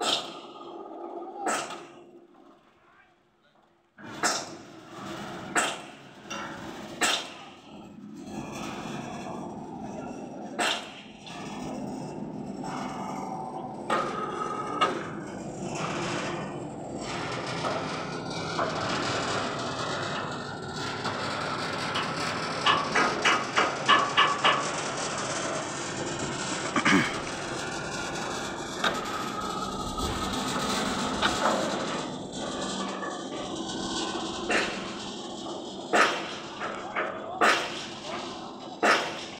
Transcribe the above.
you